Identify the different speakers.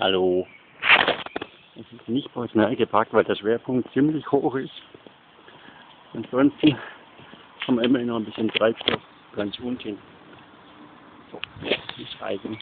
Speaker 1: Hallo. Es ist nicht professionell gepackt, weil der Schwerpunkt ziemlich hoch ist. Ansonsten haben wir immerhin noch ein bisschen Treibstoff ganz unten. So, nicht reichen.